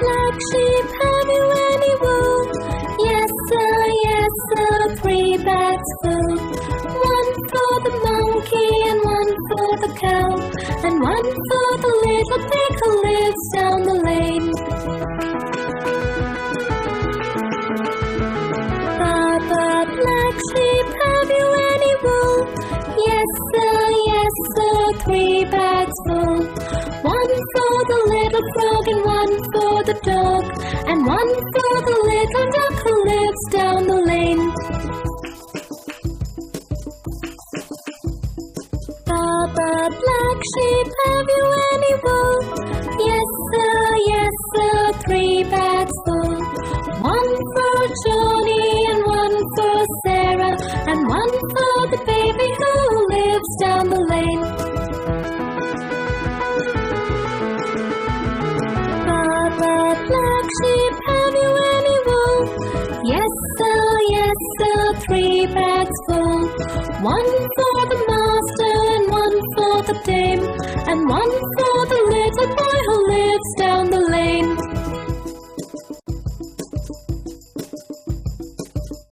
black sheep, have you any wool? Yes, sir, yes, sir, three bags full. One for the monkey and one for the cow, and one for the little pig who lives down the lane. Papa, black sheep, have you any wool? Yes, sir, yes, sir, three bags full. One for the little frog and dog, and one for the little duck who lives down the lane. Papa, black sheep, have you any wool? Yes, sir, yes, sir, yes sir, three bags full. One for the master and one for the dame, and one for the little boy who lives